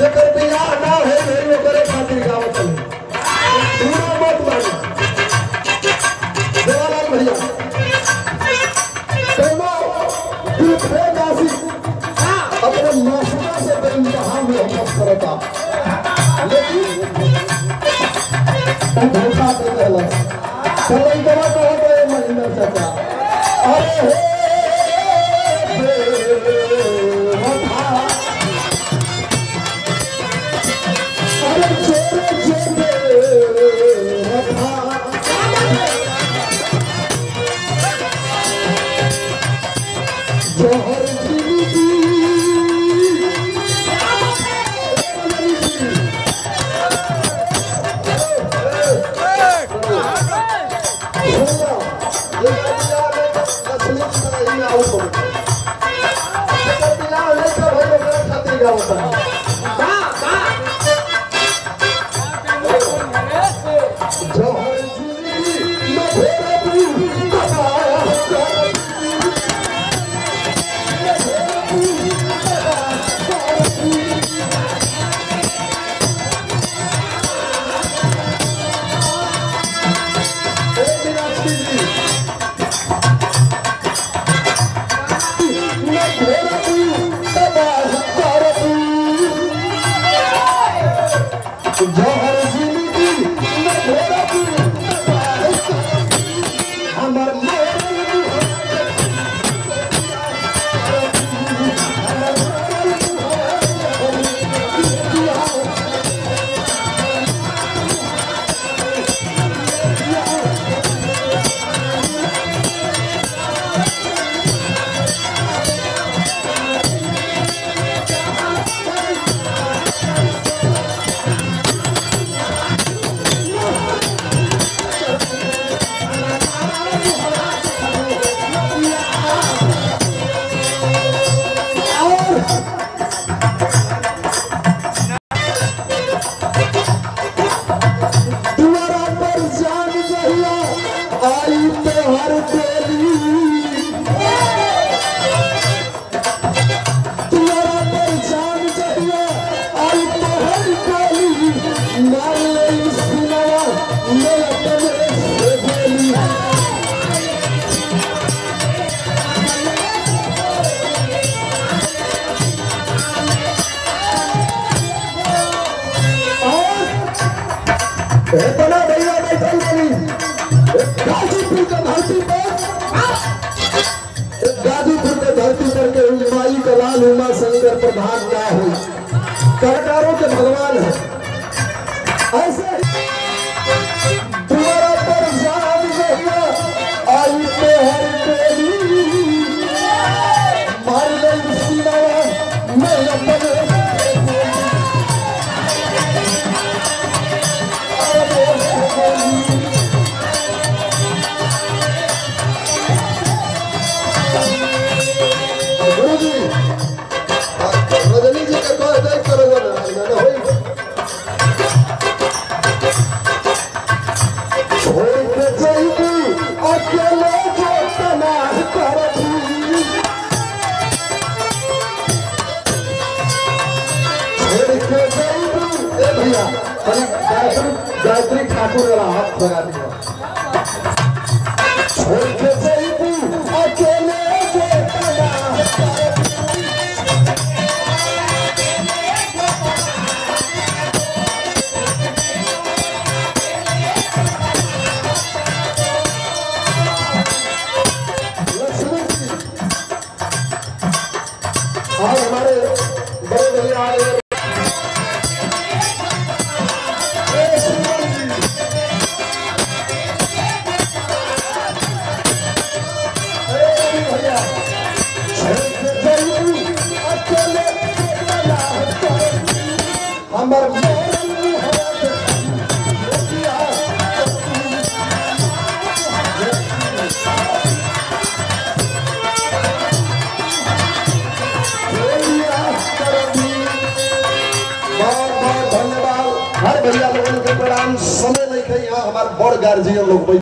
जेकर बियाह ना हो गई ओकरे खातिर गावत है पूरा मत मानी। देवालाल भैया। कहो दूसरे दासी अपने मौसमा से बेइंतहा मोहब्बत करता लेकिन धोखा दे देला चलो ई जोहर So धरती पर गाजीपुर के धरती पर के उमाई का लाल उमा शंकर प्रधान ना हुई कलाकारों के भगवान है ऐसे गायत्री ठाकुर वाला हाथ लगा दिया बड़ गार्जियन लोग